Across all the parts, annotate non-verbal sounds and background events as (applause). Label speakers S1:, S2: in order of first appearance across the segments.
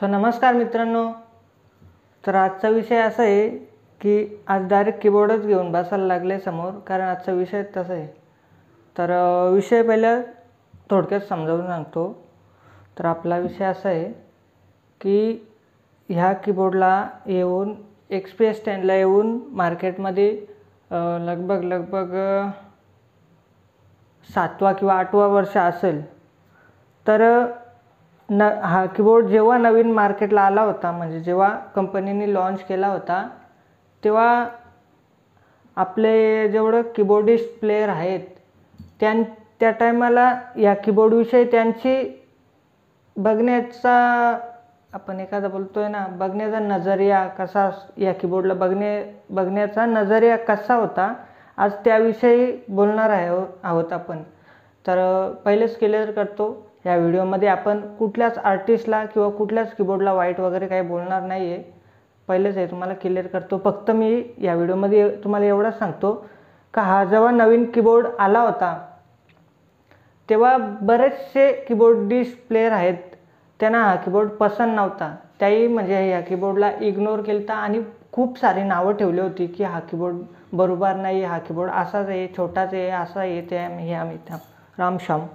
S1: So नमस्कार मित्रांनो. तर आजचा विषय असा आहे की आज डायरेक्ट कीबोर्डच घेऊन बसायला लागले समोर कारण आजचा विषय तसा आहे. तर विषय पहिला थोडक्यात समजावून सांगतो. तर आपला विषय असा आहे की ह्या कीबोर्डला येऊन एक्स पी एस टेनला येऊन मार्केटमध्ये लगभग लगभग सातवा किंवा आठवा वर्ष असेल तर न हा कीबोर्ड जेव्हा नवीन मार्केटला आला होता म्हणजे जेव्हा कंपनीने लॉन्च केला होता तेव्हा आपले जेवढं कीबोर्डिस्ट प्लेयर आहेत त्यां त्या टायमाला या कीबोर्डविषयी त्यांची बघण्याचा आपण एखादा बोलतोय ना बघण्याचा नजरिया कसा या कीबोर्डला बघणे बघण्याचा नजरिया कसा होता आज त्याविषयी बोलणार आहे आहोत आपण. तर पहिलेच क्लिअर करतो. या व्हिडिओमध्ये आपण कुठल्याच आर्टिस्टला किंवा कुठल्याच कीबोर्डला वाईट वगैरे काही बोलणार नाही आहे पहिलेच आहे तुम्हाला क्लिअर करतो. फक्त मी या व्हिडिओमध्ये तुम्हाला एवढंच सांगतो का हा जेव्हा नवीन कीबोर्ड आला होता तेव्हा बरेचसे कीबोर्डिस्ट प्लेयर आहेत. त्यांना हा कीबोर्ड पसंत नव्हता. त्याही म्हणजे या कीबोर्डला इग्नोर केलता आणि खूप सारी नावं ठेवली होती की हा कीबोर्ड बरोबर नाही हा कीबोर्ड असाच आहे छोटाच आहे असा आहे ते आहे, हे आम्ही त्या रामश्याम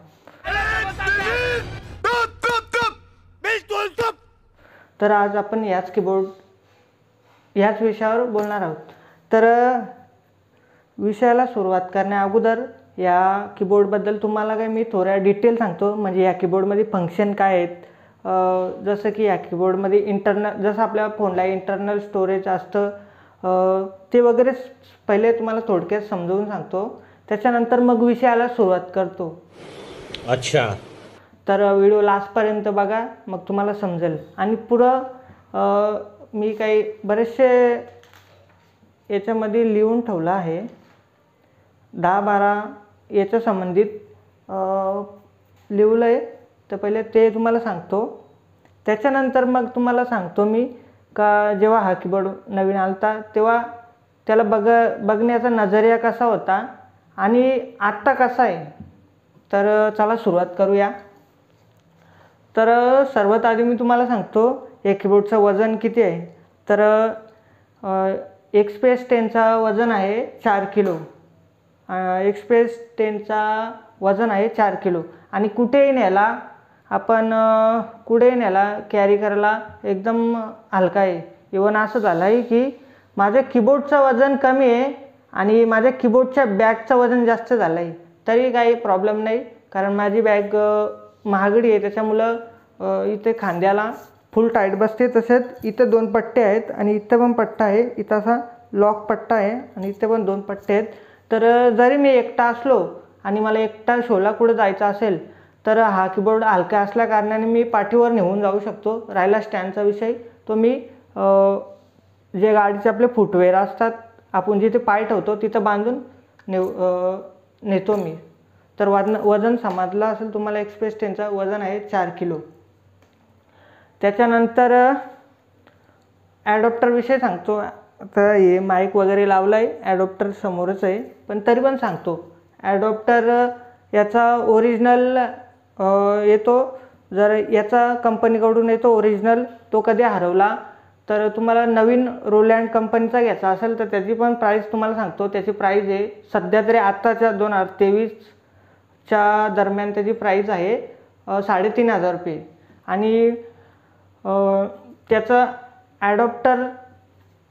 S1: तर आज आपण याच कीबोर्ड याच विषयावर बोलणार आहोत. तर विषयाला सुरुवात करण्या अगोदर या कीबोर्डबद्दल तुम्हाला काय मी थोड्या डिटेल सांगतो. म्हणजे या कीबोर्डमध्ये फंक्शन काय आहेत? जसं की या कीबोर्डमध्ये इंटरनल जसं आपल्या फोनला इंटरनल स्टोरेज असतं ते वगैरे पहिले तुम्हाला थोडक्यात समजवून सांगतो. त्याच्यानंतर मग विषयाला सुरुवात करतो.
S2: अच्छा.
S1: तर व्हिडिओ लास्टपर्यंत बघा मग तुम्हाला समजेल. आणि पुढं मी काही बरेचसे याच्यामध्ये लिहून ठेवलं आहे. दहा बारा याच्या संबंधित अ, लिहिलं आहे तर पहिले ते तुम्हाला सांगतो. त्याच्यानंतर मग तुम्हाला सांगतो मी का जेव्हा हा कीबोर्ड नवीन आलता तेव्हा त्याला बघ बघण्याचा नजरिया कसा होता आणि आत्ता कसा आहे? तर चला सुरुवात करूया. तर सर्वात आधी मी तुम्हाला सांगतो या कीबोर्डचं वजन किती आहे? तर एक्सप्रेस टेनचा वजन आहे चार किलो. एक्सप्रेस टेनचा वजन आहे चार किलो. आणि कुठेही न्यायला आपण कुठेही न्यायला कॅरी करायला एकदम हलका आहे. इवन असं झालं आहे की माझ्या कीबोर्डचं वजन कमी आहे आणि माझ्या कीबोर्डच्या बॅगचं वजन जास्त झालं आहे तरी काही प्रॉब्लेम नाही. कारण माझी बॅग महागडी आहे त्याच्यामुळं इथे खांद्याला फुल टाईट बसते. तसेच इथं दोन पट्टे आहेत आणि इथं पण पट्टा आहे. इथं असा लॉक पट्टा आहे आणि इथे पण दोन पट्टे आहेत. तर जरी मी एकटा असलो आणि मला एकटा शोला कुठं जायचं असेल तर हा कीबोर्ड हलका असल्या कारणाने मी पाठीवर नेऊन जाऊ शकतो. राहिला स्टँडचा विषय. तो मी जे गाडीचे आपले फुटवेअर असतात आपण जिथे पाय ठेवतो तिथं बांधून नेऊ नेतो मी. तर वजन वजन समजलं असेल तुम्हाला एक्सप्रेस टेनचं वजन आहे चार किलो. त्याच्यानंतर ॲडॉप्टरविषयी सांगतो. आता हे माईक वगैरे लावला आहे ॲडॉप्टर समोरच आहे पण तरी पण सांगतो. ॲडॉप्टर याचा ओरिजिनल येतो. जर याचा कंपनीकडून येतो ओरिजिनल तो कधी हरवला तर तुम्हाला नवीन रोलँड कंपनीचा घ्यायचा असेल तर त्याची पण प्राईस तुम्हाला सांगतो. त्याची प्राईज आहे सध्या तरी आत्ताच्या दोन हजार तेवीस च्या दरम्यान त्याची प्राईस आहे साडेतीन हजार रुपये. आणि त्याचा ॲडॉप्टर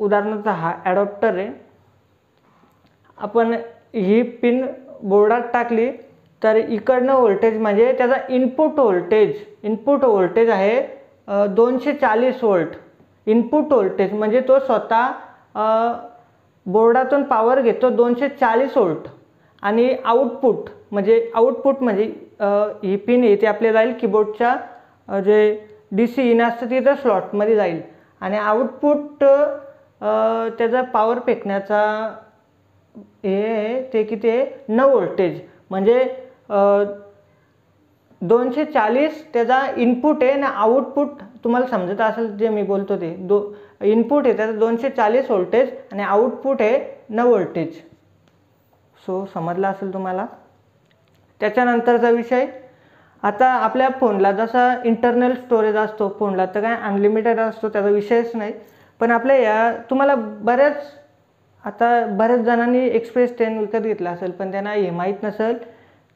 S1: उदाहरणार्थ हा ॲडॉप्टर आहे. आपण ही पिन बोर्डात टाकली तर इकडनं व्होल्टेज म्हणजे त्याचा इनपुट व्होल्टेज इनपुट व्होल्टेज आहे दोनशे चाळीस वोल्ट इनपुट व्होल्टेज म्हणजे तो स्वतः बोर्डातून पॉवर घेतो दोनशे चाळीस वोल्ट आणि आउटपुट म्हणजे आउटपुट म्हणजे ही पिन आहे ती आपल्या जाईल कीबोर्डच्या जे डी सी इन असतं तिथं स्लॉटमध्ये जाईल. आणि आउटपुट त्याचा पॉवर फेकण्याचा हे आहे ते किती आहे? न व्होल्टेज म्हणजे दोनशे चाळीस त्याचा इनपुट आहे आणि आउटपुट तुम्हाला समजत असेल जे मी बोलतो ते दो इनपुट आहे त्याचा दोनशे चाळीस व्होल्टेज आणि आउटपुट आहे न व्होल्टेज सो समजला असेल तुम्हाला? त्याच्यानंतरचा विषय आता आपल्या फोनला जसा इंटरनल स्टोरेज असतो फोनला तर काय अनलिमिटेड असतो त्याचा विषयच नाही. पण आपल्या या तुम्हाला बऱ्याच आता बऱ्याच जणांनी एक्सप्रेस टेन विकत घेतला असेल पण त्यांना हे माहीत नसेल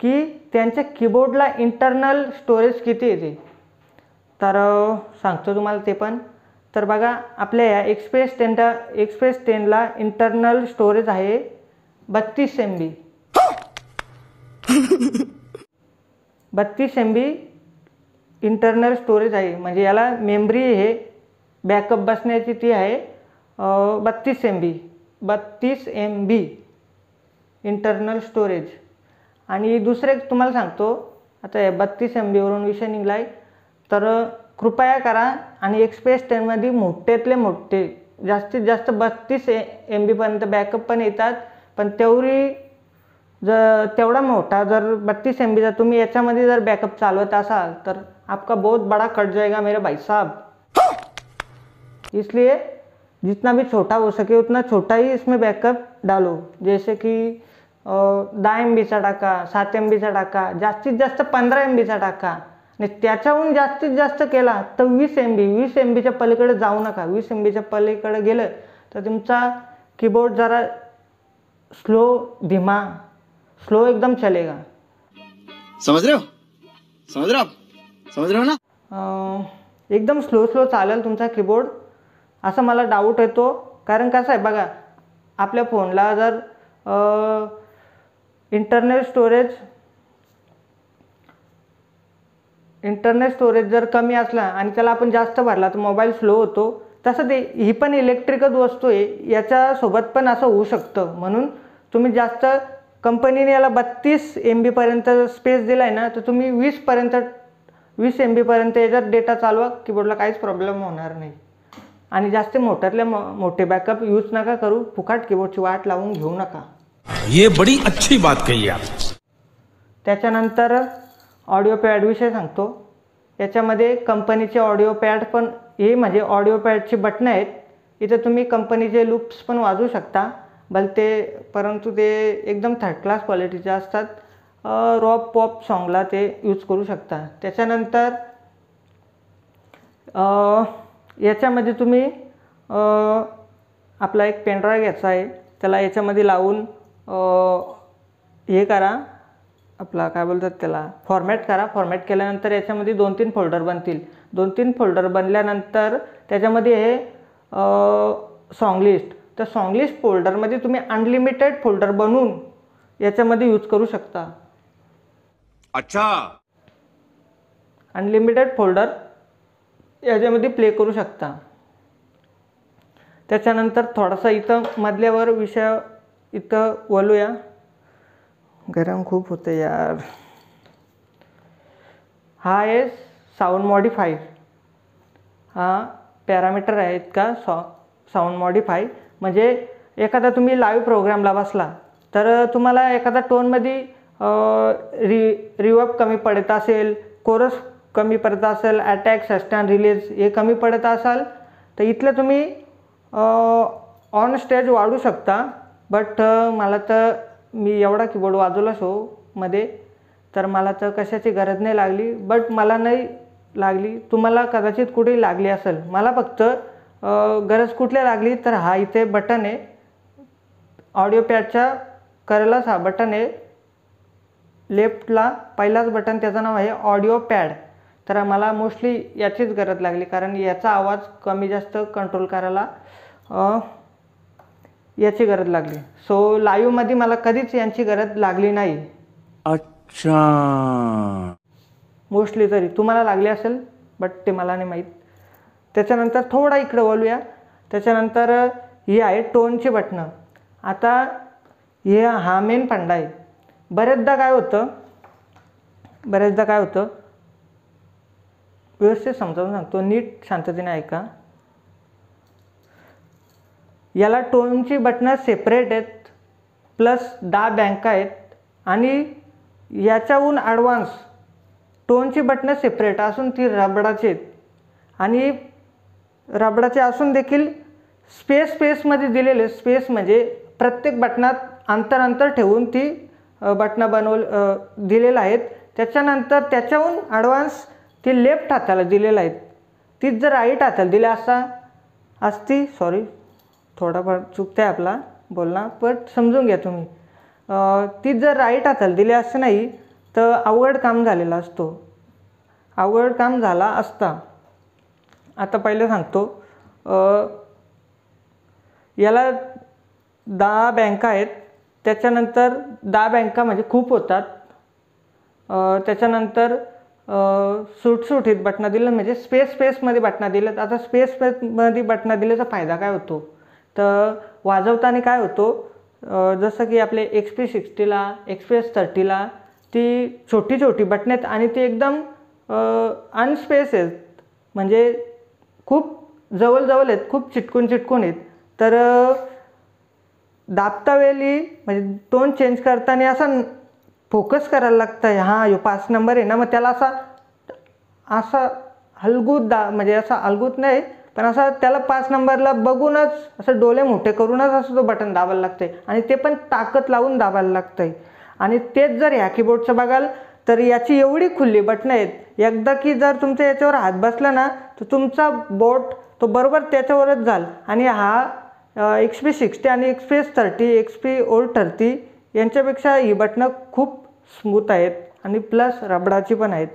S1: की त्यांच्या कीबोर्डला इंटरनल स्टोरेज किती येते. तर सांगतो तुम्हाला ते पण. तर बघा आपल्या या एक्सप्रेस टेनला एक्सप्रेस टेनला इंटरनल स्टोरेज आहे बत्तीस एम बी (laughs) बत्तीस एम बी इंटरनल स्टोरेज आहे. म्हणजे याला मेमरी हे बॅकअप बसण्याची ती आहे. बत्तीस एम बी बत्तीस एम बी इंटरनल स्टोरेज आणि दुसरं एक तुम्हाला सांगतो. आता बत्तीस एम बीवरून विषय निघला आहे तर कृपया करा आणि एक्सप्रेस ट्रेनमध्ये मोठ्यातले मोठे जास्तीत जास्त बत्तीस ए एम बीपर्यंत बॅकअप पण येतात. पण तेवढी जर तेवढा मोठा जर बत्तीस एम बीचा तुम्ही याच्यामध्ये जर बॅकअप चालवत असाल तर आपका बहुत बड़ा कट जाएगा मेरे भाई साहब. इसलिए जितना भी छोटा हो सके उतना छोटा ही इसमें बैकअप डालो. जैसे की दहा एम बीचा टाका सात एम बीचा टाका जास्तीत जास्त पंधरा एम बीचा टाका आणि त्याच्याहून जास्तीत जास्त केला तर वीस एम बी वीस एम बीच्या पलीकडे जाऊ नका. वीस एम बीच्या पलीकडे गेलं तर तुमचा कीबोर्ड जरा स्लो धीमा स्लो एकदम चलेगा।
S2: समझ रहे हो? समझ रहे हो समझ रहे हो ना?
S1: अं, एकदम स्लो स्लो चालेल तुमचा कीबोर्ड असं मला डाऊट येतो. कारण कसं आहे बघा आपल्या फोनला जर इंटरनेट स्टोरेज इंटरनेट स्टोरेज जर कमी असला आणि त्याला आपण जास्त भरला तर मोबाईल स्लो होतो. तसं ते ही पण इलेक्ट्रिकच वस्तू आहे. याच्यासोबत पण असं होऊ शकतं. म्हणून तुम्ही जास्त कंपनीने याला बत्तीस एम बीपर्यंत स्पेस दिला आहे ना तर तुम्ही वीसपर्यंत वीस एम बीपर्यंत याच्यात डेटा चालवा. कीबोर्डला काहीच प्रॉब्लेम होणार नाही. आणि जास्त मोठ्यातले मो मोठे बॅकअप यूज नका करू. फुकाट कीबोर्डची वाट लावून घेऊ नका.
S3: ये बड़ी अच्छी बात कही
S1: त्याच्यानंतर ऑडिओ पॅडविषयी सांगतो. याच्यामध्ये कंपनीचे ऑडिओ पॅड पण हे म्हणजे ऑडिओ पॅडची बटणं आहेत. इथं तुम्ही कंपनीचे लूप्स पण वाजवू शकता. बल ते परंतु ते एकदम थर्ड क्लास क्वालिटीचे असतात. रॉप पॉप सॉंगला ते यूज करू शकता. त्याच्यानंतर याच्यामध्ये तुम्ही आपला एक पेनड्राईव्ह घ्यायचा आहे. त्याला याच्यामध्ये लावून हे करा. आपला काय बोलतात त्याला? फॉर्मॅट करा. फॉर्मॅट केल्यानंतर याच्यामध्ये दोन तीन फोल्डर बनतील. दोन तीन फोल्डर बनल्यानंतर त्याच्यामध्ये हे सॉंग लिस्ट तर सॉंग लिस्ट फोल्डरमध्ये तुम्ही अनलिमिटेड फोल्डर बनवून याच्यामध्ये यूज करू शकता.
S3: अच्छा.
S1: अनलिमिटेड फोल्डर याच्यामध्ये प्ले करू शकता. त्याच्यानंतर थोडासा इथं मधल्यावर विषय इथं बोलूया गरम खूप होतं यार. हा आहे साऊंड मॉडिफाय हा पॅरामीटर आहेत का? सॉ साऊंड मॉडिफाय म्हणजे एखादा तुम्ही लाईव्ह प्रोग्रामला बसला तर तुम्हाला एखादा टोनमध्ये रि रिवप कमी पडत असेल कोरस कमी पडत असेल अटॅक सस्टॅन रिलीज हे कमी पडत असाल तर इथलं तुम्ही ऑन स्टेज वाढू शकता. बट मला तर मी एवढा कीबोर्ड वाजवला शोमध्ये तर मला तर कशाची गरज नाही लागली. बट मला नाही लागली. तुम्हाला कदाचित कुठेही लागली असेल. मला फक्त गरज कुठल्या लागली तर हा इथे बटन आहे. ऑडिओ पॅडच्या करेलाच हा बटन आहे. लेफ्टला पहिलाच बटन त्याचं नाव आहे ऑडिओ पॅड तर मला मोस्टली याचीच गरज लागली कारण याचा आवाज कमी जास्त कंट्रोल करायला याची गरज लागली. सो लाईव्हमध्ये मला कधीच यांची गरज लागली नाही.
S3: अच्छा.
S1: मोस्टली तरी. तुम्हाला लागली असेल बट ते मला नाही माहीत. त्याच्यानंतर थोडा इकडं वळूया. त्याच्यानंतर हे आहे टोनची बटणं. आता हे हा मेन फंडा आहे. बऱ्याचदा काय होतं बऱ्याचदा काय होतं व्यवस्थित समजावून सांगतो नीट शांततेने ऐका. याला टोनची बटणं सेपरेट आहेत प्लस दहा बँका आहेत आणि याच्याहून ॲडव्हान्स टोनची बटणं सेपरेट असून ती रबडाची आहेत. आणि रबडाचे असून देखील स्पेस स्पेसमध्ये दिलेले स्पेस म्हणजे प्रत्येक बटनात अंतर अंतर ठेवून ती बटणं बनवल दिलेलं आहेत. त्याच्यानंतर त्याच्याहून ॲडव्हान्स ती लेफ्ट हाताला दिलेलं आहेत. तीच जर राईट हाताला दिली असता असती सॉरी थोडाफार चुकते आपला बोलणं पण समजून घ्या तुम्ही. ती जर राईट हाताला दिली असं नाही तर अवघड काम झालेलं असतो. अवघड काम झाला असता. आता पहिलं सांगतो. याला दहा बँका आहेत. त्याच्यानंतर दहा बँका म्हणजे खूप होतात. त्याच्यानंतर सुटसुटीत बटणं दिलं म्हणजे स्पेस स्पेसमध्ये बटणं दिलं. आता स्पेस स्पेसमध्ये बटणं दिल्याचा फायदा काय होतो? तर वाजवताना काय होतो? जसं की आपले एक्स पी सिक्स्टीला एक्स पी एस थर्टीला ती छोटी छोटी बटणं आहेत आणि ती एकदम अनस्पेस आहेत. म्हणजे खूप जवळजवळ आहेत खूप चिटकून चिटकून आहेत. तर दाबता वेळी म्हणजे टोन चेंज करताना असा फोकस करायला लागतं आहे. हां यो पाच नंबर आहे ना मग त्याला असा असा हलगूत दा म्हणजे असा हलगूत नाही पण असा त्याला पाच नंबरला बघूनच असं डोळे मोठे करूनच असं तो बटन दाबायला लागतं आहे आणि ते पण ताकद लावून दाबायला लागतं आहे आणि तेच जर ह्या कीबोर्डचं बघाल तर याची एवढी खुल्ली बटणं आहेत. एकदा की जर तुमच्या याच्यावर हात बसला ना तर तुमचा बोट तो बरोबर त्याच्यावरच जाल. आणि हा एक्स पी सिक्स्टी आणि X P thirty X P old thirty यांच्यापेक्षा ही बटणं खूप स्मूथ आहेत आणि प्लस रबडाची पण आहेत.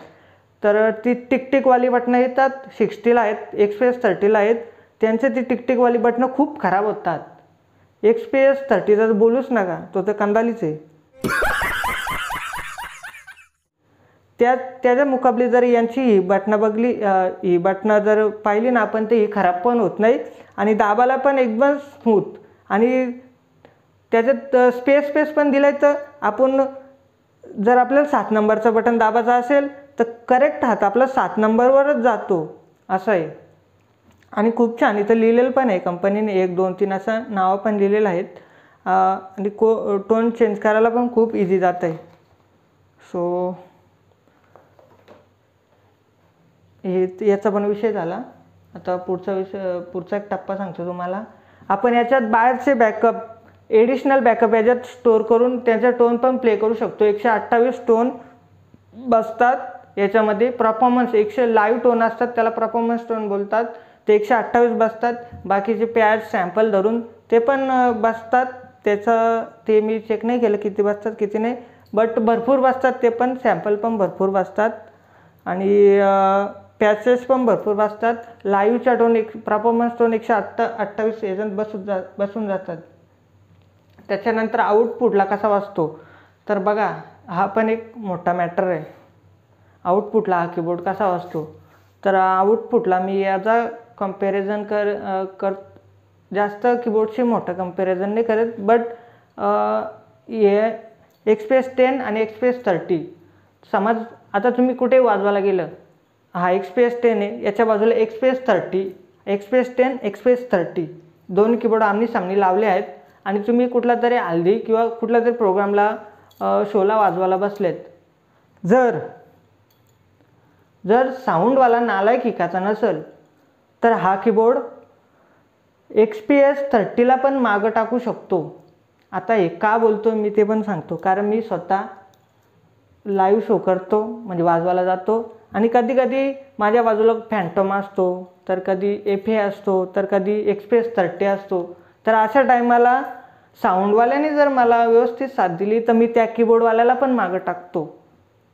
S1: तर ती टिकटिकवाली बटणं येतात सिक्स्टीला आहेत एक्स पी एस थर्टीला आहेत. त्यांचे ती टिकटिकवाली बटणं खूप खराब होतात. एक्स पी एस थर्टीचा तर बोलूच नका तो तर कंदालीच आहे. त्या त्याच्या मुकाबले जर यांची ही बटणं बघली ही बटणं जर पाहिली ना आपण तर ही खराब पण होत नाही आणि दाबाला पण एकदम स्मूथ. आणि त्याच्यात स्पेस स्पेस पण दिलं आहे तर आपण जर आपल्याला सात नंबरचं बटन दाबायचं असेल तर करेक्ट हात आपला सात नंबरवरच जातो. असं आहे. आणि खूप छान. इथं लिहिलेलं पण आहे. कंपनीने एक दोन तीन असं नावं पण लिहिलेलं आहेत. आणि को टोन चेंज करायला पण खूप इझी जात आहे सो हे याचा पण विषय झाला. आता पुढचा विषय पुढचा एक टप्पा सांगतो तुम्हाला. आपण याच्यात बाहेरचे बॅकअप एडिशनल बॅकअप याच्यात स्टोअर करून त्याचा टोन पण प्ले करू शकतो. एकशे अठ्ठावीस टोन बसतात याच्यामध्ये. परफॉर्मन्स एकशे लाईव्ह टोन असतात त्याला परफॉर्मन्स टोन बोलतात. ते एकशे अठ्ठावीस बसतात. बाकीचे पॅड सॅम्पल धरून ते पण बसतात. त्याचं ते मी चेक नाही केलं किती बसतात किती नाही. बट भरपूर बसतात ते पण. सॅम्पल पण भरपूर बसतात. आणि पॅचेस पण भरपूर वाचतात लाईव्हच्या टोन एक परफॉर्मन्स टोन एकशे आत्ता अठ्ठावीस एजंट बसून जा बसून जातात. त्याच्यानंतर आउटपुटला कसा वाजतो? तर बघा हा पण एक मोठा मॅटर आहे. आउटपुटला हा कीबोर्ड कसा वाजतो? तर आउटपुटला मी याचा कंपॅरिझन कर कर जास्त कीबोर्डशी मोठं कंपॅरिझन नाही करत बट हे एक्सप्रेस टेन आणि एक्सप्रेस थर्टी समज आता तुम्ही कुठे वाजवायला गेलं? हा एक्सप्रेस टेन आहे. याच्या बाजूला express thirty express ten express thirty दोन कीबोर्ड आम्ही सामने लावले आहेत. आणि तुम्ही कुठला तरी हल्दी किंवा कुठल्या तरी प्रोग्रामला शोला वाजवायला बसलेत. जर जर साऊंडवाला नालायक हिकाचा नसेल तर हा कीबोर्ड एक्स पी एस थर्टीला पण मागं टाकू शकतो. आता हे का बोलतो मी ते पण सांगतो. कारण मी स्वतः लाईव्ह शो करतो म्हणजे वाजवायला जातो. आणि कधी कधी माझ्या बाजूला फॅन्टम असतो तर कधी एफ ए असतो तर कधी एक्सप्रेस थर्टी असतो. तर अशा टायमाला साऊंडवाल्याने जर मला व्यवस्थित साथ दिली तर मी त्या कीबोर्डवाल्याला पण मागं टाकतो.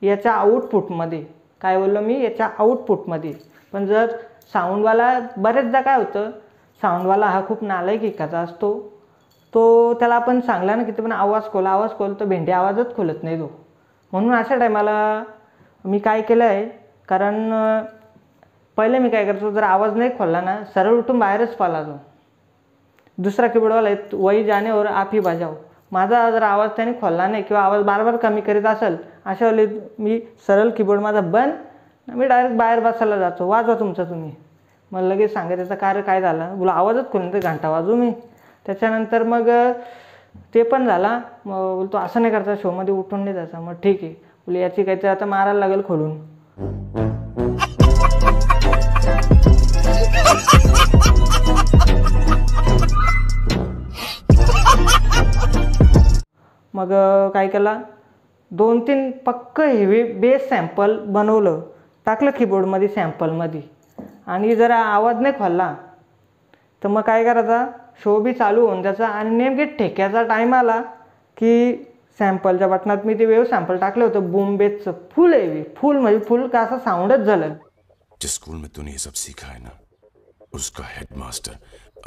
S1: याच्या आउटपुटमध्ये काय बोललो मी? याच्या आउटपुटमध्ये पण जर साऊंडवाला बरेचदा काय होतं साऊंडवाला हा खूप नालायक एकाचा असतो. तो त्याला आपण सांगला ना किती पण आवाज खोला आवाज खोल तर भेंडी आवाजच खोलत नाही तो. म्हणून अशा टायमाला मी काय केलं आहे कारण पहिले मी काय करतो जर आवाज नाही खोलला ना सरळ उठून बाहेरच पालायचो दुसरा कीबोर्डवाला आहे वही जाणेवर आफी आप ही बजाव माझा जर आवाज त्याने खोलला नाही किंवा आवाज बार बार कमी करीत असेल अशा वेळी मी सरळ कीबोर्ड माझा बंद मी डायरेक्ट बाहेर बसायला जातो. वाजवा तुमचा तुम्ही. मला लगेच सांगा त्याचं कार्य काय झालं? बोला आवाजच खोलून ते घंटा वाजू मी. त्याच्यानंतर मग ते पण झाला. मग बोलतो असं नाही करता शोमध्ये उठून नाही जायचा. मग ठीक आहे. बोले याची काहीतरी आता मारायला लागेल खोलून. मग काय केला? दोन तीन पक्क हेवी बेस सॅम्पल बनवलं. टाकलं कीबोर्डमध्ये सॅम्पलमध्ये आणि जरा आवाज नाही खोलला. तर मग काय करायचा? शो बी चालू होऊन त्याचा आणि नेमके ठेक्याचा टाईम आला की सॅम्पलच्या बटनात मी ते वेव सॅम्पल टाकलं होतं. बूम बेसचं फुल हेवी फुल म्हणजे फुल का असं साऊंडच झालं
S3: जिस स्कूल में तूने ये सब सीखा है ना उसका हेडमास्टर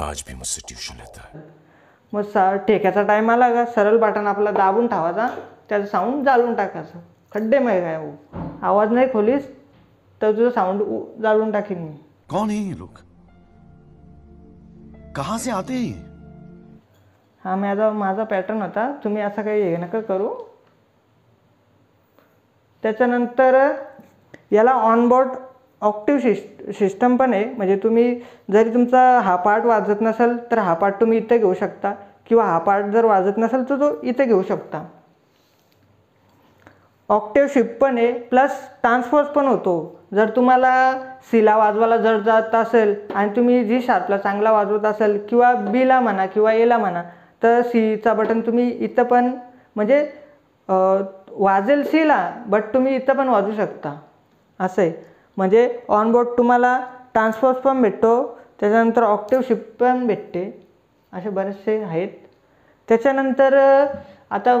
S3: आज भी मुझसे ट्यूशन लेता है।
S1: मग सा ठेक्याचा टाईम आला का? सरळ बटन आपला दाबून ठेवायचा. त्याचं साऊंड जाळून टाकायचं. खड्डे माहीत काय हो? आवाज नाही खोलीस तर तुझं साऊंड जाळून टाकीन मी.
S2: कौन है ये लोग? कहां से आते हैं ये?
S1: हा माझा माझा पॅटर्न होता. तुम्ही असं काही हे नका करू. त्याच्यानंतर याला ऑनबोर्ड ऑक्टिव्ह सिस सिस्टम पण आहे. म्हणजे तुम्ही जरी तुमचा हा पार्ट वाजत नसेल तर हा पार्ट तुम्ही इथं घेऊ शकता. किंवा हा पार्ट जर वाजत नसेल तर तो इथं घेऊ शकता. ऑक्टेव शिफ्ट पण आहे. प्लस ट्रान्सफर्स पण होतो. जर तुम्हाला सीला वाजवायला जर जात असेल आणि तुम्ही जी शार्पला चांगला वाजवत असेल किंवा बीला म्हणा किंवा एला म्हणा तर सीचा बटन तुम्ही इथं पण म्हणजे वाजेल सीला बट तुम्ही इथं पण वाजू शकता. असं आहे. म्हणजे ऑनबोर्ड तुम्हाला ट्रान्सफॉर्स पण भेटतो त्याच्यानंतर ऑक्टिव्ह शिफ्ट पण भेटते. असे बरेचसे आहेत. त्याच्यानंतर आता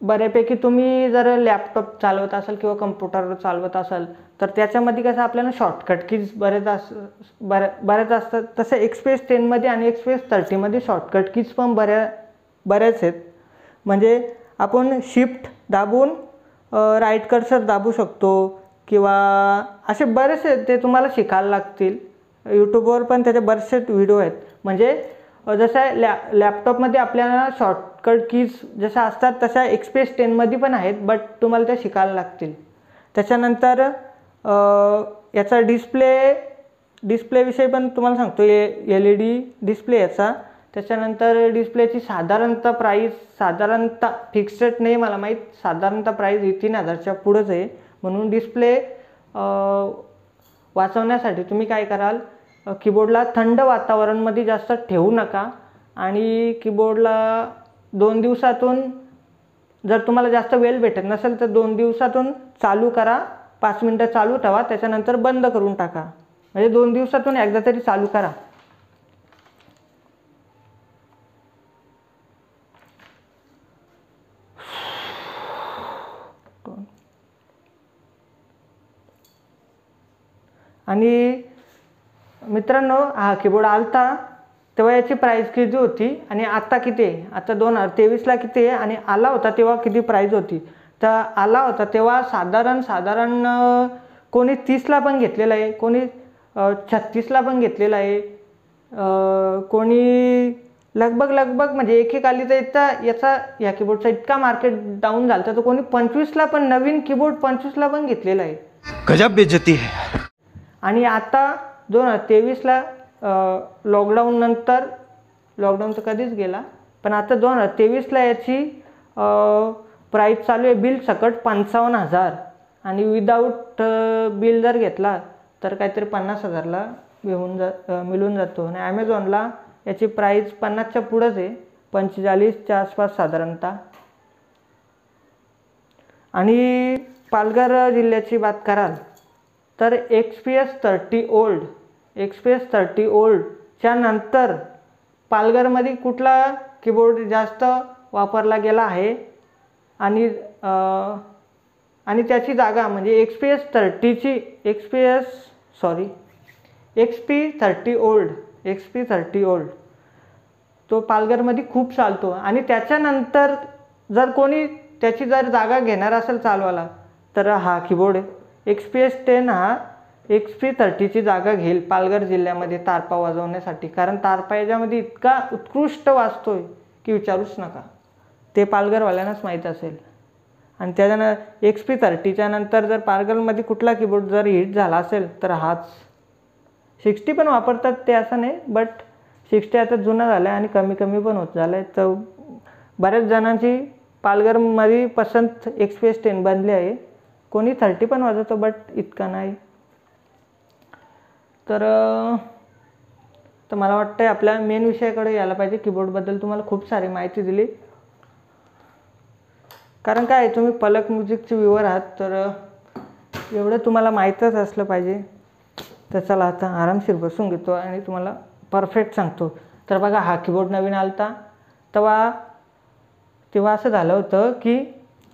S1: बऱ्यापैकी तुम्ही जर लॅपटॉप चालवत असाल किंवा कम्प्युटर चालवत असाल तर त्याच्यामध्ये कसं आपल्याला शॉर्टकट कीज बरेच अस बऱ्या बऱ्याच असतात. तसं एक्सप्रेस टेनमध्ये आणि एक्सप्रेस थर्टीमध्ये शॉर्टकट कीज पण बऱ्या बऱ्याच आहेत. म्हणजे आपण शिफ्ट दाबून राईट कर्सर दाबू शकतो किंवा असे बरेचसे ते तुम्हाला शिकायला लागतील. यूट्यूबवर पण त्याचे बरेचसे व्हिडिओ आहेत. म्हणजे जसं लॅ लॅपटॉपमध्ये आपल्याला शॉर्टकट कीज जशा असतात तशा एक्सप्रेस टेनमध्ये पण आहेत बट तुम्हाला त्या शिकायला लागतील. त्याच्यानंतर याचा डिस्प्ले डिस्प्लेविषयी पण तुम्हाला सांगतो. A L E D display याचा. त्याच्यानंतर डिस्प्लेची साधारणतः प्राईस साधारणतः फिक्स्ड नाही मला माहीत. साधारणतः प्राईस ही तीन हजारच्या पुढंच आहे. म्हणून डिस्प्ले वाचवण्यासाठी तुम्ही काय कराल? कीबोर्डला थंड वातावरणमध्ये जास्त ठेवू नका. आणि कीबोर्डला दोन दिवसातून जर तुम्हाला जास्त वेळ भेटत नसेल तर दोन दिवसातून चालू करा. पाच मिनटं चालू ठेवा त्याच्यानंतर बंद करून टाका. म्हणजे दोन दिवसातून एकदा तरी चालू करा. आणि मित्रांनो हा कीबोर्ड आलता. तेव्हा याची प्राईस किती होती आणि आत्ता किती आहे? आता दोन हजार तेवीसला किती आहे? आणि आला होता तेव्हा किती प्राईज होती? तर आला होता तेव्हा साधारण साधारण कोणी तीसला पण घेतलेला आहे कोणी छत्तीसला पण घेतलेला आहे. कोणी लगभग लगभग म्हणजे एक एक आली तर इतका याचा या कीबोर्डचा इतका मार्केट डाऊन झाला तर कोणी पंचवीसला पण नवीन कीबोर्ड पंचवीसला पण घेतलेला आहे.
S3: गजब बेइज्जती है.
S1: आणि आता दोन हजार तेवीसला लॉकडाऊननंतर लॉकडाऊन तर कधीच गेला पण आता दोन हजार तेवीसला याची प्राईस चालू आहे बिल सकट पंचावन्न हजार. आणि विदाऊट बिल जर घेतला तर काहीतरी पन्नास हजारला मिळून जा मिळून जातो. आणि ॲमेझॉनला याची प्राईस पन्नासच्या पुढंच आहे पंचेचाळीसच्या आसपास साधारणतः. आणि पालघर जिल्ह्याची बात कराल तर X P S thirty old express thirty ओल्डच्या नंतर पालघरमध्ये कुठला कीबोर्ड जास्त वापरला गेला आहे? आणि आणि त्याची जागा म्हणजे X P S थर्टीची X P S sorry X P thirty old X P thirty old तो पालघरमध्ये खूप चालतो. आणि त्याच्यानंतर जर कोणी त्याची जर जागा घेणार असेल चालवायला तर हा कीबोर्ड आहे. एक्स पी एस टेन हा एक्स पी थर्टीची जागा घेईल पालघर जिल्ह्यामध्ये तारपा वाजवण्यासाठी. कारण तारपा याच्यामध्ये इतका उत्कृष्ट वाजतोय की विचारूच नका. ते पालघरवाल्यांनाच माहीत असेल. आणि त्याच्यानं एक्स पी थर्टीच्या नंतर जर पालघरमध्ये कुठला कीबोर्ड जर हिट झाला असेल तर हाच. सिक्स्टी पण वापरतात ते असं नाही बट सिक्स्टी आता जुना झाला आहे आणि कमी कमी पण होत झालं आहे तर बऱ्याच जणांची पालघरमध्ये पसंत एक्सप्रेस टेन बनली आहे. कोणी थर्टी पण वाजवतो बट इतका नाही. तर तर मला वाटतं आहे आपल्या मेन विषयाकडे यायला पाहिजे. कीबोर्डबद्दल तुम्हाला खूप सारी माहिती दिली. कारण काय आहे, तुम्ही पलक म्युझिकचे व्ह्युअर आहात तर एवढं तुम्हाला माहीतच असलं पाहिजे. तर चला आता आरामशीर बसून घेतो आणि तुम्हाला परफेक्ट सांगतो. तर बघा हा कीबोर्ड नवीन आलता. तेव्हा तेव्हा असं झालं होतं की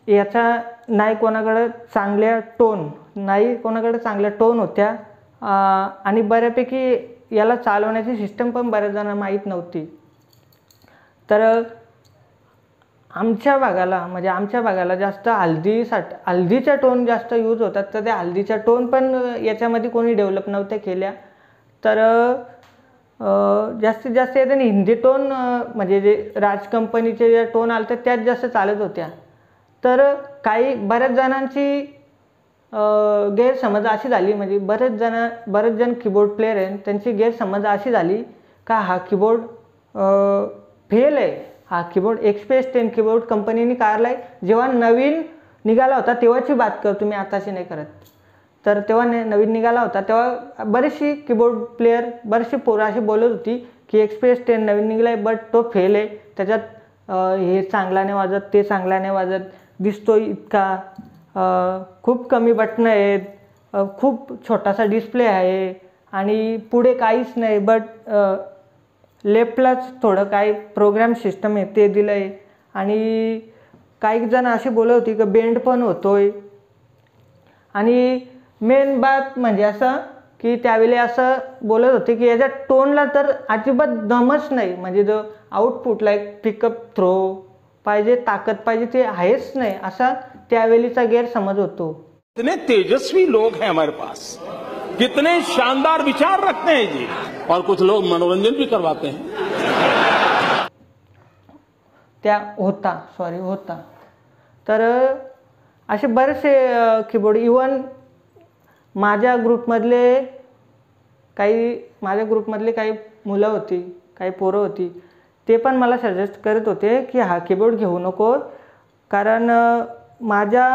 S1: याचा नाही कोणाकडं चांगल्या टोन नाही कोणाकडे चांगल्या टोन होत्या आणि बऱ्यापैकी याला चालवण्याची सिस्टम पण बऱ्याच जणांना माहीत नव्हती. तर आमच्या भागाला म्हणजे आमच्या भागाला जास्त हल्दीसाठी हल्दीच्या टोन जास्त यूज होतात. तर त्या हल्दीच्या टोन पण याच्यामध्ये कोणी डेव्हलप नव्हत्या केल्या. तर जास्तीत जास्त येते हिंदी टोन म्हणजे जे राज कंपनीचे जे टोन आले तर त्याच जास्त चालत होत्या. तर काही बऱ्याच जणांची गैरसमज अशी झाली म्हणजे बरेच जण बरेच जण कीबोर्ड प्लेयर आहेत त्यांची गैरसमज अशी झाली का हा कीबोर्ड फेल आहे. हा कीबोर्ड एक्सप्रेस टेन कीबोर्ड कंपनीने काढला आहे जेव्हा नवीन निघाला होता तेव्हाची बात करतो मी आताची नाही करत. तर तेव्हा ने नवीन निघाला होता तेव्हा बरीचशी कीबोर्ड प्लेयर बरीचशी पोरं अशी बोलत होती की एक्सप्रेस टेन नवीन निघाला आहे बट तो फेल आहे. त्याच्यात हे चांगला नाही वाजत ते चांगला नाही वाजत दिसतो इतका. खूप कमी बटणं आहेत खूप छोटासा डिस्प्ले आहे आणि पुढे काहीच नाही बट लेफ्टलाच थोडं काय प्रोग्राम सिस्टम आहे ते दिलं आहे आणि काही जण अशी बोलत होती की बेंड पण होतो आहे आणि मेन बात म्हणजे असं की त्यावेळी असं बोलत होते की याच्या टोनला तर अजिबात दमच नाही. म्हणजे जो आउटपुटला एक पिकअप थ्रो पाहिजे ताकद पाहिजे ते आहेच नाही. असा त्यावेळीचा गैरसमज होतो.
S4: कितने तेजस्वी लोग हैं हमारे पास। कितने शानदार विचार रखते हैं जी। और कुछ लोग मनोरंजन भी करवाते हैं।
S1: त्या होता सॉरी होता. तर असे बरेचसे कीबोर्ड इवन माझ्या ग्रुपमधले काही माझ्या ग्रुपमधले काही मुलं होती काही पोरं होती ते पण मला सजेस्ट करत होते की हा कीबोर्ड घेऊ नको. कारण माझ्या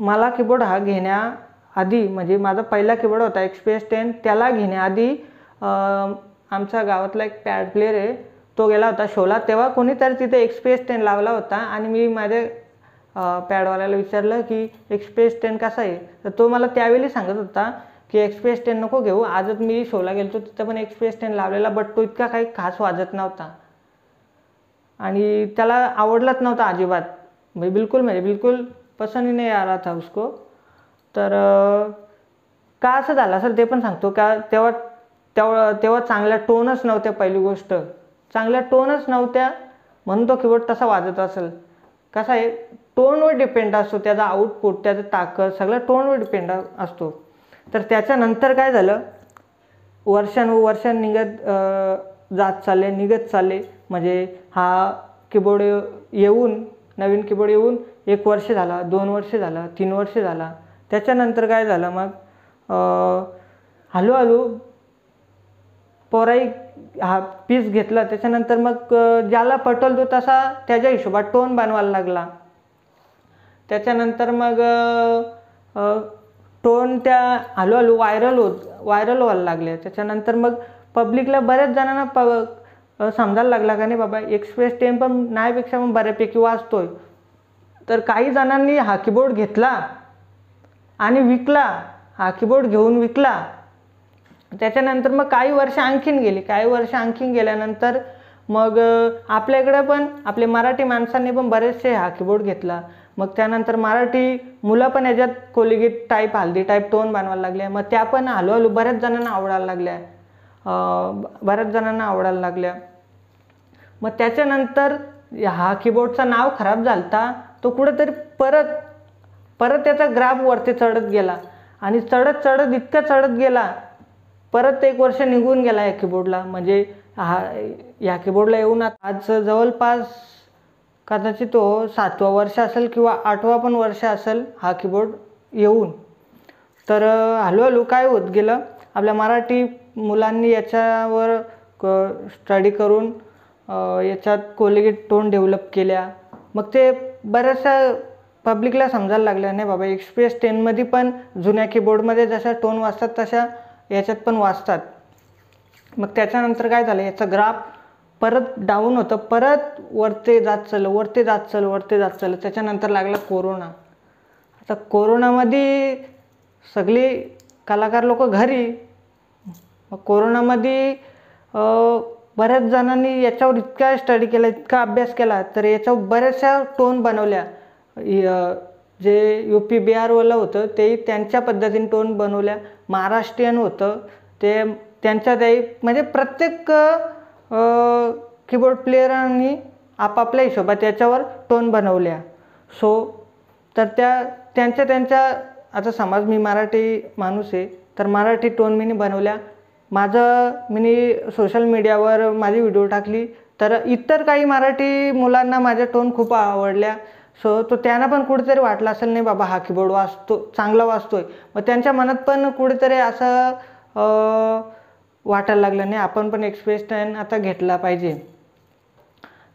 S1: मला कीबोर्ड हा घेण्याआधी म्हणजे माझा पहिला कीबोर्ड होता एक्सपीएस टेन त्याला घेण्याआधी आमच्या गावातला एक पॅड प्लेअर आहे तो गेला होता शोला तेव्हा कोणीतरी तिथे एक्सपीएस टेन लावला होता आणि मी माझ्या पॅडवाल्याला विचारलं की एक्सपीएस टेन कसा आहे? तर तो मला त्यावेळी सांगत होता की एक्सपीएस टेन नको घेऊ आजच मी शोला गेलो तिथं पण एक्सपीएस टेन लावलेला बट तो इतका काही खास वाजत नव्हता. आणि त्याला आवडलाच नव्हता अजिबात. म्हणजे बिलकुल म्हणजे बिलकुल पसंद ही नाही आ रहा था उसको। तर का असं झालं असेल ते पण सांगतो का? तेव्हा तेव्हा तेव्हा चांगल्या टोनच नव्हत्या पहिली गोष्ट. चांगल्या टोनच नव्हत्या. म्हणून तो कीबोर्ड तसा वाजत असेल. कसा आहे? टोनवर डिपेंड असतो. त्याचा आउटपुट त्याचं ताकद सगळं टोनवर डिपेंड असतो. तर त्याच्यानंतर काय झालं? वर्षानुवर्ष निघत जात चालले निघत चालले. म्हणजे हा कीबोर्ड येऊन नवीन कीबोर्ड येऊन एक वर्ष झाला दोन वर्ष झाला तीन वर्ष झाला. त्याच्यानंतर काय झालं मग? हळूहळू पोराई हा पीस घेतला. त्याच्यानंतर मग ज्याला पटल तो तसा त्याच्या हिशोबात टोन बनवायला लागला. त्याच्यानंतर मग टोन त्या हळूहळू व्हायरल होत व्हायरल व्हायला लागले त्याच्यानंतर मग पब्लिकला बऱ्याच जणांना प समजायला लागला का नाही बाबा? एक्सप्रेस टेम पण नाहीपेक्षा पण बऱ्यापैकी वाचतोय. तर काही जणांनी हा कीबोर्ड घेतला आणि विकला. हा कीबोर्ड घेऊन विकला. त्याच्यानंतर मग काही वर्ष आणखीन गेली. काही वर्ष आणखीन गेल्यानंतर मग आपल्याकडं पण आपले मराठी माणसांनी पण बरेचसे हा कीबोर्ड घेतला. मग त्यानंतर मराठी मुलं पण याच्यात कोलिगेट टाईप हल्दी टाईप टोन बनवायला लागल्या. मग त्या पण हळूहळू बऱ्याच जणांना आवडायला लागल्या. बऱ्याच जणांना आवडायला लागल्या. मग त्याच्यानंतर हा कीबोर्डचा नाव खराब झालता तो कुठंतरी परत परत त्याचा ग्राफ वरती चढत गेला. आणि चढत चढत इतका चढत गेला परत एक वर्ष निघून गेला या कीबोर्डला म्हणजे हा या कीबोर्डला येऊन आज जवळपास कदाचित तो सातवा वर्ष असेल किंवा आठवा पण वर्ष असेल हा कीबोर्ड येऊन. तर हळूहळू काय होत गेलं आपल्या मराठी मुलांनी याच्यावर क स्टडी करून याच्यात कोलिगेट टोन डेव्हलप केल्या. मग ते बऱ्याचशा पब्लिकला समजायला लागल्या नाही बाबा एक्सप्रेस टेनमध्ये पण जुन्या कीबोर्डमध्ये जशा टोन वाजतात तशा याच्यात पण वाजतात. मग त्याच्यानंतर काय झालं याचा ग्राफ परत डाऊन होतं परत वरते जात चाललं वरते जात चाललं वरते जात चाललं. त्याच्यानंतर लागला कोरोना आता कोरोनामध्ये सगळे कलाकार लोक घरी मग कोरोनामध्ये बऱ्याच जणांनी याच्यावर इतका स्टडी केला इतका अभ्यास केला तर याच्यावर बऱ्याचशा टोन बनवल्या. जे यू पी बिहारवालं होतं ते त्यांच्या पद्धतीने टोन बनवल्या. महाराष्ट्रीयन होतं ते त्यांच्या त्याही म्हणजे प्रत्येक कीबोर्ड प्लेयरांनी आपापल्या हिशोबात याच्यावर टोन बनवल्या. सो तर त्या त्यांच्या त्यांच्या आता समाज मी मराठी माणूस आहे तर मराठी टोन मी बनवल्या. माझं मी सोशल मीडियावर माझी व्हिडिओ टाकली. तर इतर काही मराठी मुलांना माझ्या टोन खूप आवडल्या. सो तो त्यांना पण कुठेतरी वाटलं असेल नाही बाबा हा कीबोर्ड वाचतो चांगला वाचतोय. मग त्यांच्या मनात पण कुठेतरी असं वाटायला लागलं नाही आपण पण एक्सप्रेस टेन आता घेतला पाहिजे.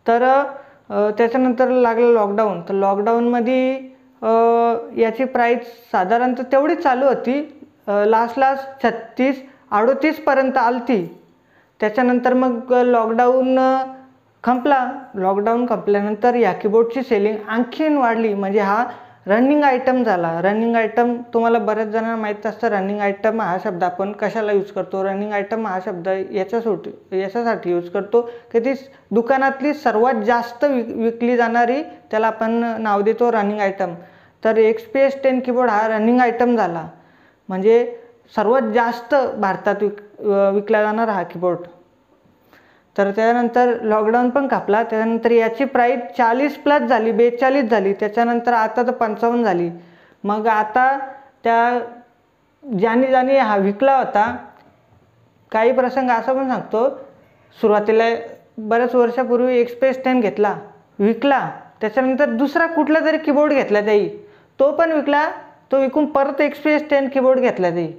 S1: तर त्याच्यानंतर लागलं लॉकडाऊन तर लॉकडाऊनमध्ये याची प्राईस साधारणतः तेवढीच चालू होती. लास्ट लास्ट छत्तीस अडोतीसपर्यंत आलती. त्याच्यानंतर मग लॉकडाऊन खंपला. लॉकडाऊन खंपल्यानंतर या कीबोर्डची सेलिंग आणखीन वाढली. म्हणजे हा रनिंग आयटम झाला. रनिंग आयटम तुम्हाला बऱ्याच जणांना माहीत असतं रनिंग आयटम हा शब्द आपण कशाला यूज करतो? रनिंग आयटम हा शब्द याच्यासाठी याच्यासाठी यूज करतो. की ती दुकानातली सर्वात जास्त विक विकली जाणारी त्याला आपण नाव देतो रनिंग आयटम तर X P S ten keyboard हा रनिंग आयटम झाला. म्हणजे सर्वात जास्त भारतात विक विकला जाणारा हा कीबोर्ड तर त्यानंतर लॉकडाऊन पण कापला. त्यानंतर याची प्राईस चाळीस प्लस झाली बेचाळीस झाली. त्याच्यानंतर आता तर पंचावन्न झाली. मग आता त्या ज्याने ज्याने हा विकला होता काही प्रसंग असं पण सांगतो सुरुवातीला बऱ्याच वर्षापूर्वी एक्सप्रेस टेन घेतला विकला. त्याच्यानंतर दुसरा कुठला तरी कीबोर्ड घेतला त्याही. तो पण विकला तो विकून परत एक्सप्रेस टेन कीबोर्ड घेतला त्याही.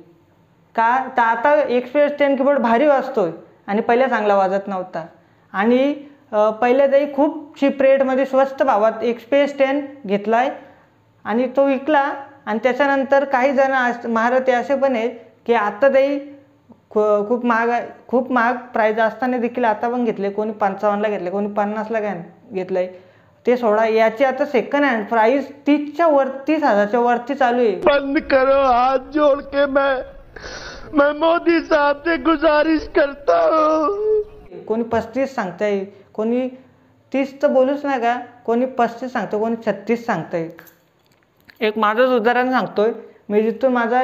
S1: का तर आता एक्सप्रेस टेन कीबोर्ड भारी वाजतोय आणि पहिल्या चांगला वाजत नव्हता. आणि अ, खूप चीप रेटमध्ये स्वस्त भावात एक्सप्रेस टेन घेतला आहे आणि तो विकला. आणि त्याच्यानंतर काही जण अस महारथी असे पण आहेत की आता तरी खूप महाग खूप महाग प्राईज असताना देखील आता पण घेतले. कोणी पंचावन्नला घेतले कोणी पन्नासला घ्या घेतलं आहे ते सोडा. याची आता सेकंड हँड प्राईस तीसच्या वर तीस हजारच्या वरती चालू आहे.
S5: बंद करो. हात जोड़ के मैं. मैं मोदी साहब से गुजारिश करता हूँ।
S1: कोणी पस्तीस सांगताय कोणी तीस तर बोलूच नाही का कोणी पस्तीस सांगतो कोणी छत्तीस सांगताय. एक माझंच उदाहरण सांगतोय. मी जिथून माझा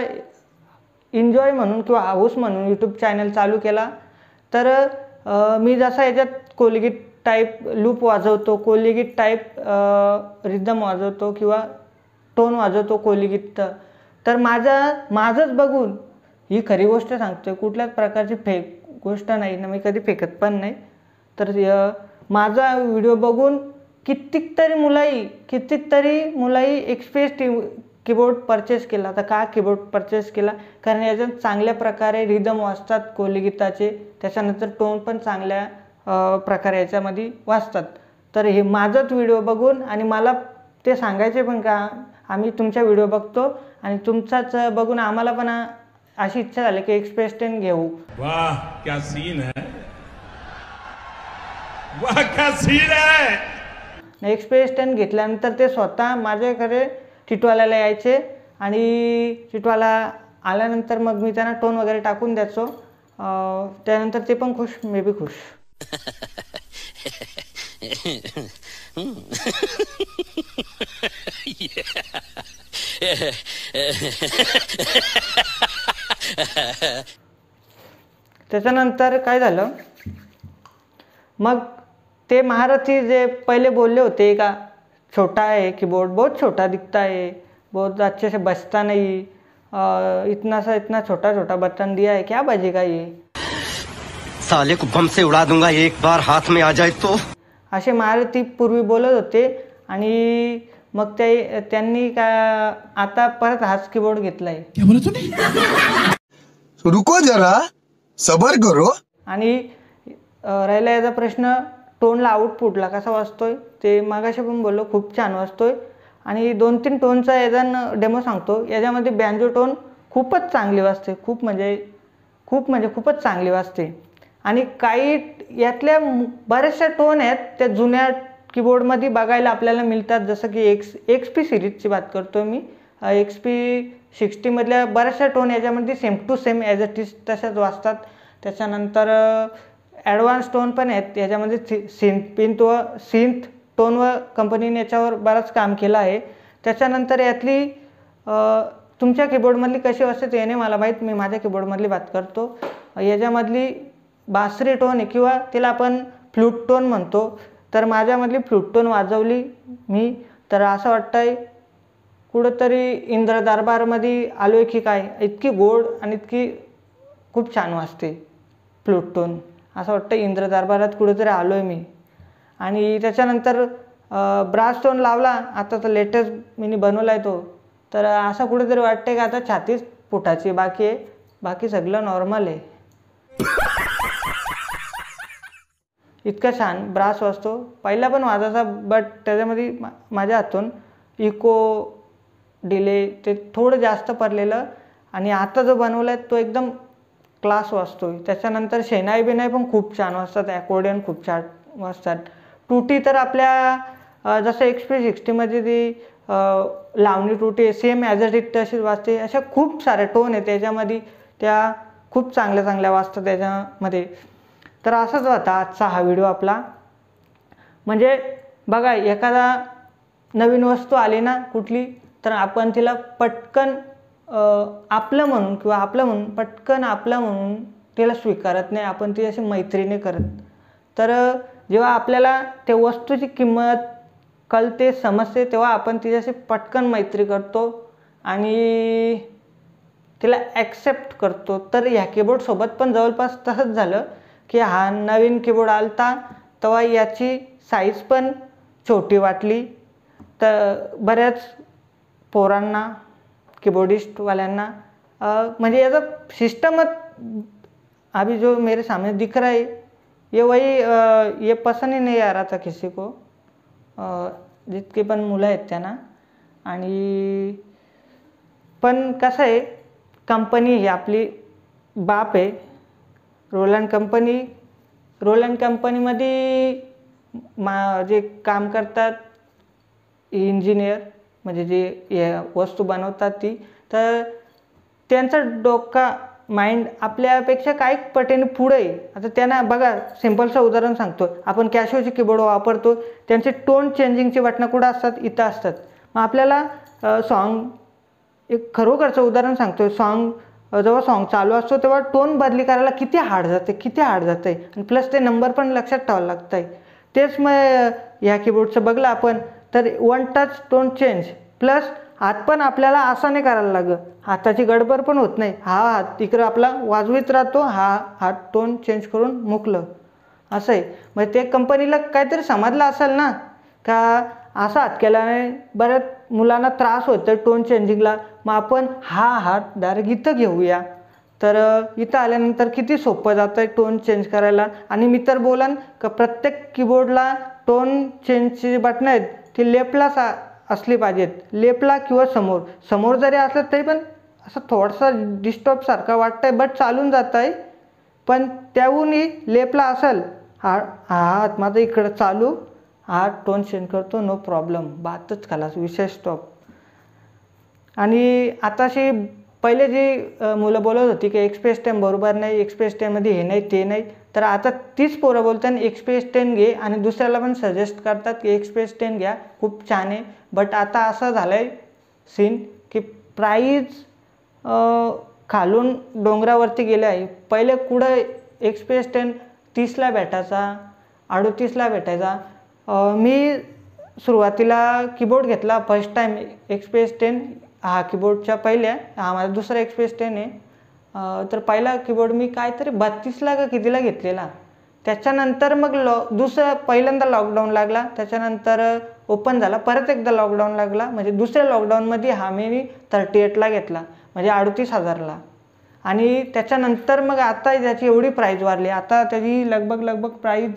S1: एन्जॉय म्हणून किंवा हाऊस म्हणून यूट्यूब चॅनल चालू केला तर मी जसा याच्यात कोलगेट टाईप लूप वाजवतो कोलिगीट टाईप रिदम वाजवतो किंवा टोन वाजवतो कोलिगीत तर माझं माझंच बघून ही खरी गोष्ट सांगतोय. कुठल्याच प्रकारची फेक गोष्ट नाही. ना मी कधी फेकत पण नाही. तर माझा व्हिडिओ बघून कित्येक तरी मुलाही कित्येक तरी मुलाही एक्सप्रेस टी कीबोर्ड परचेस केला. आता का कीबोर्ड परचेस केला? कारण याच्यात चांगल्या प्रकारे रिदम वाजतात कोहली गीताचे त्याच्यानंतर टोन पण चांगल्या प्रकारे याच्यामध्ये वाजतात. तर हे माझाच व्हिडिओ बघून आणि मला ते सांगायचे पण का आम्ही तुमचा व्हिडिओ बघतो आणि तुमचाच बघून आम्हाला पण अशी इच्छा झाली की एक्सप्रेस टेन घेऊ.
S6: वाह क्या सीन है? वाह क्या सीन है?
S1: एक्सप्रेस टेन घेतल्यानंतर ते स्वतः माझ्याकडे टिटवाल्याला यायचे आणि टिटवाला आल्यानंतर मग मी त्यांना टोन वगैरे टाकून द्यायचो. त्यानंतर ते पण खुश मी बी खुश. (laughs) (laughs) (laughs) त्याच्यानंतर काय झालं? मग ते महारथी जे पहले बोलले होते का छोटा है कीबोर्ड बहुत छोटा दिखता है बहुत अच्छे से बजता नहीं इतना सा इतना छोटा छोटा बटन दिया है क्या बजेगा ये?
S5: साले को बम से उड़ा दूंगा एक बार हाथ में आ जाए तो।
S1: असे महारथी पूर्वी बोलत होते आणि मग ते त्यांनी का आता परत हाच कीबोर्ड घेतला आहे
S7: रुको जरा सबर करो.
S1: आणि राहिला याचा प्रश्न टोनला आउटपुटला कसा वाजतोय ते मागाशी पण बोललो खूप छान वाजतोय आणि दोन तीन टोनचा याचा डेमो सांगतो. याच्यामध्ये बँजो टोन खूपच चांगली वाजते खूप म्हणजे खूप म्हणजे खूपच चांगली वाजते आणि काही यातल्या मु- बऱ्याचशा टोन आहेत त्या जुन्या कीबोर्डमध्ये बघायला आपल्याला मिळतात. जसं की एक्स एक्स पी सिरीजची बात करतो मी. एक्स पी सिक्स्टीमधल्या बऱ्याचशा टोन याच्यामध्ये same to same as a tease तशाच वाचतात त्याच्यानंतर ॲडव्हान्स टोन पण आहेत. याच्यामध्ये सि सिंथ पिंत व सिंथ टोन व कंपनीने याच्यावर बरंच काम केलं आहे. त्याच्यानंतर यातली तुमच्या कीबोर्डमधली कशी असते याने मला माहीत. मी माझ्या कीबोर्डमधली बात करतो. याच्यामधली बासरी टोन आहे किंवा तिला आपण फ्लूट टोन म्हणतो. तर माझ्यामधली फ्लूट टोन वाजवली मी. तर असं वाटतंय कुठंतरी इंद्र दरबारमध्ये आलो आहे की काय? इतकी गोड आणि इतकी खूप छान वाजते फ्लूट टोन असं वाटतं इंद्र दरबारात आलो आहे मी. आणि त्याच्यानंतर ब्रास टोन लावला. आता तर लेटेस्ट मी बनवला आहे तो. तर असं कुठेतरी वाटते का आता छातीच फुटाची बाकी आहे बाकी सगळं नॉर्मल आहे. इतका छान ब्रास वाजतो. पहिला पण वाजायचा बट त्याच्यामध्ये मा माझ्या हातून इको डिले ते थोडं जास्त पडलेलं. आणि आता जो बनवला आहे तो एकदम क्लास वाजतो त्याच्यानंतर शेनाई बिनाई पण खूप छान वाजतात ॲकोर्डियन खूप छान वाजतात. टुटी तर आपल्या जसं एक्सप्रेस सिक्स्टीमध्ये ती लावणी टुटी सेम ॲज अ इट तशीच वाजते. अशा खूप साऱ्या टोन आहे त्याच्यामध्ये. त्या खूप चांगल्या चांगल्या वाजतात त्याच्यामध्ये. तर असाच होता आजचा हा व्हिडिओ आपला. म्हणजे बघा एखादा नवीन वस्तू आली ना कुठली तर आपण तिला पटकन आपलं म्हणून किंवा आपलं म्हणून पटकन आपलं म्हणून तिला स्वीकारत नाही. आपण ती अशी मैत्रीने करत. तर जेव्हा आपल्याला त्या वस्तूची किंमत कळते समजते तेव्हा आपण तिच्याशी पटकन मैत्री करतो आणि तिला ॲक्सेप्ट करतो. तर ह्या कीबोर्डसोबत पण जवळपास तसंच झालं की हा नवीन कीबोर्ड आलता तेव्हा याची साईज पण छोटी वाटली. तर बऱ्याच पोरांना कीबोर्डिस्टवाल्यांना म्हणजे याचा सिस्टमच अभी जो मेरे सामने दिख रहा है ये वही ये पसंद ही नहीं आ रहा था किसी को। जितके पण मुलं आहेत त्यांना. आणि पण कसं आहे कंपनी ही आपली बाप आहे. रोलंड कंपनी रोलंड कंपनीमध्ये मा जे काम करतात इंजिनियर म्हणजे जे या वस्तू बनवतात ती तर त्यांचा डोका माइंड आपल्यापेक्षा काही पटीने पुढे आहे आता त्यांना बघा सिम्पलचं उदाहरण सांगतो. आपण कॅशोचे कीबोर्ड वापरतो त्यांचे टोन चेंजिंगची बटणं कुठं असतात? इथं असतात. मग आपल्याला सॉन्ग एक खरोखरचं उदाहरण सांगतो सॉन्ग जेव्हा सॉन्ग चालू असतो तेव्हा टोन बदली करायला किती हार्ड जाते किती हार्ड जाते. आणि प्लस ते नंबर पण लक्षात ठेवावं लागतं आहे तेच मग ह्या कीबोर्डचं बघलं आपण. तर one touch tone change plus हात पण आपल्याला आसाने नाही करायला लागं हाताची गडबड पण होत नाही. हा हात इकडं आपला वाजवीत राहतो हा हात टोन चेंज करून मुकलं. असं आहे. मग ते कंपनीला काहीतरी समजलं असेल ना का असा हात केल्याने बऱ्याच मुलांना त्रास होतो टोन चेंजिंगला मग आपण हा हात डायरेक्ट इथं घेऊया. तर इथं आल्यानंतर किती सोपं जातं आहे टोन चेंज करायला. आणि मी तर बोलन का प्रत्येक कीबोर्डला टोन चेंजची बटणं आहेत. ती लेफ्टला सा असली पाहिजेत. लेफ्टला किंवा समोर. समोर जरी असलं तरी पण असं थोडंसं डिस्टर्बसारखं वाटतं आहे बट चालून जातं आहे पण त्याहूनही लेपला असेल हा हा हात माझा इकडं चालू. हा टोन चेंज करतो नो प्रॉब्लेम बातच खालास विषय स्टॉप आणि आताशी पहिले जी मुलं बोलत होती की एक्सप्रेस टाईम बरोबर नाही एक्सप्रेस टाईममध्ये हे नाही ते नाही. तर आता तीच पोरं बोलतात एक्सप्रेस टेन घे आणि दुसऱ्याला पण सजेस्ट करतात की एक्सप्रेस टेन घ्या खूप छान आहे. बट आता असं झालं आहे सीन की प्राईज खालून डोंगरावरती गेले आहे. पहिले कुठं एक्सप्रेस टेन तीसला भेटायचा अडोतीसला भेटायचा? मी सुरुवातीला कीबोर्ड घेतला फर्स्ट टाईम एक्सप्रेस टेन हा कीबोर्डच्या पहिल्या हा माझा दुसरा एक्सप्रेस टेन आहे. तर पहिला कीबोर्ड मी काहीतरी बत्तीसला का कितीला घेतलेला. त्याच्यानंतर मग लॉ दुसरं पहिल्यांदा लॉकडाऊन लागला. त्याच्यानंतर ओपन झाला. परत एकदा लॉकडाऊन लागला. म्हणजे दुसऱ्या लॉकडाऊनमध्ये हा मी थर्टी एटला घेतला. म्हणजे अडतीस हजारला. आणि त्याच्यानंतर मग आता त्याची एवढी प्राईज वाढली. आता त्याची लगभग लगभग प्राईज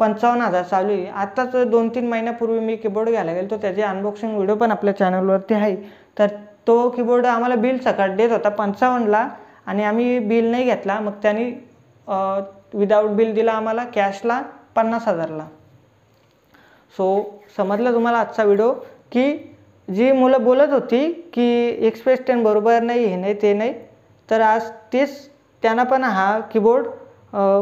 S1: पंचावन्न हजार चालू आहे. आताच दोन तीन महिन्यापूर्वी मी कीबोर्ड घ्यायला गेलो तो त्याचे अनबॉक्सिंग व्हिडिओ पण आपल्या चॅनलवरती आहे. तर तो कीबोर्ड आम्हाला बिल सकाळ देत होता. पंचावन्नला. आणि आम्ही बिल नाही घेतला. मग त्यांनी विदाऊट बिल दिला आम्हाला कॅशला पन्नास हजारला. सो समजलं तुम्हाला आजचा व्हिडिओ की जी मुलं बोलत होती की एक्सप्रेस टेन बरोबर नाही हे नाही ते नाही तर आज तेच त्यांना पण हा कीबोर्ड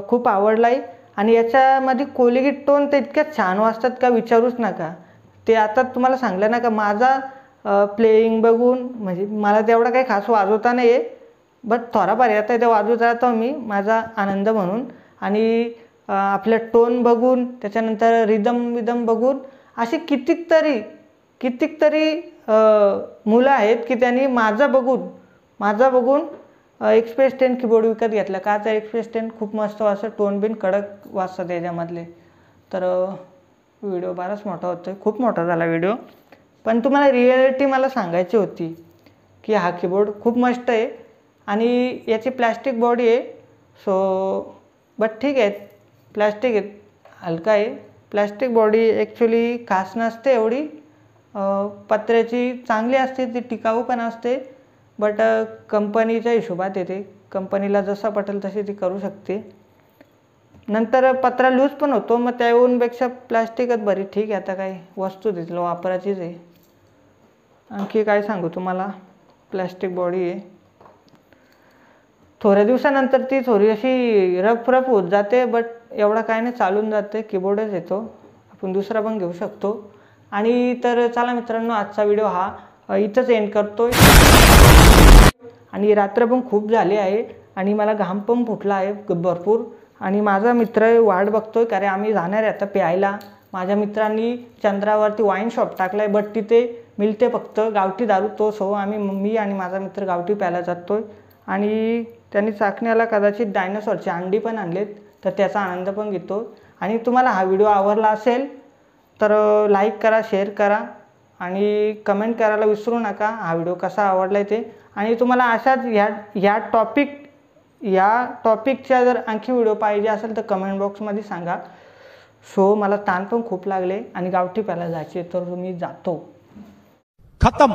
S1: खूप आवडला आहे आणि याच्यामध्ये कोलिगेट टोन तर इतक्या छान वाजतात का विचारूच नका. ते आता तुम्हाला सांगलं ना का माझा प्लेईंग बघून म्हणजे मला तेवढा काही खास वाजवता नाही आहे बट थोडाफार येता ते वाजवत राहतो मी माझा आनंद म्हणून. आणि आपलं आपल्या टोन बघून त्याच्यानंतर रिदम विदम बघून असे कितीतरी कितीतरी तरी मुलं आहेत की त्यांनी माझं बघून माझा बघून एक्सप्रेस टेन कीबोर्ड विकत घेतला. का तर एक्सप्रेस टेन खूप मस्त वाजतं टोन बिन कडक वाजतात त्याच्यामधले. तर व्हिडिओ बराच मोठा होतो आहे खूप मोठा झाला व्हिडिओ पण तुम्हाला रिॲलिटी मला सांगायची होती की हा कीबोर्ड खूप मस्त आहे. आणि याची प्लॅस्टिक बॉडी आहे. सो बट ठीक आहे. प्लॅस्टिक आहे. हलका आहे. प्लॅस्टिक बॉडी ॲक्च्युली खास नसते एवढी. पत्र्याची चांगली असते ती टिकाऊ पण असते. बट कंपनीच्या हिशोबात येते कंपनीला जसा पटेल तशी ती करू शकते. नंतर पत्रा लूज पण होतो. मग त्याहूनपेक्षा प्लॅस्टिकच बरी. ठीक आहे आता काय वस्तू तिथलं वापराचीच आहे. आणखी काय सांगू तुम्हाला? प्लॅस्टिक बॉडी आहे. थोड्या दिवसानंतर ती थोडी अशी रफरफ होत जाते बट एवढा काय नाही चालून जाते कीबोर्डच येतो. आपण दुसरा पण घेऊ शकतो. आणि तर चला मित्रांनो आजचा व्हिडिओ हा इथंच एंड करतोय. आणि रात्र पण खूप झाली आहे आणि मला घाम पण फुटला आहे भरपूर. आणि माझा मित्र वाट बघतोय कारण आम्ही जाणार आहे आता प्यायला. माझ्या मित्रांनी चंद्रावरती वाईन शॉप टाकला आहे बट तिथे मिळते फक्त गावठी दारू तो सो आम्ही मी आणि माझा मित्र गावठी प्यायला जातोय. आणि त्यांनी चाकण्याला कदाचित डायनोसॉरची अंडी पण आणलेत तर त्याचा आनंद पण घेतो. आणि तुम्हाला हा व्हिडिओ आवडला असेल तर लाईक करा शेअर करा आणि कमेंट करायला विसरू नका. हा व्हिडिओ कसा आवडला आहे ते. आणि तुम्हाला अशाच ह्या ह्या टॉपिक या टॉपिकच्या जर आणखी व्हिडिओ पाहिजे असेल तर कमेंट बॉक्समध्ये सांगा. सो मला ताण पण खूप लागले आणि गावठी प्यायला जायचे तर मी जातो.
S8: खत्म.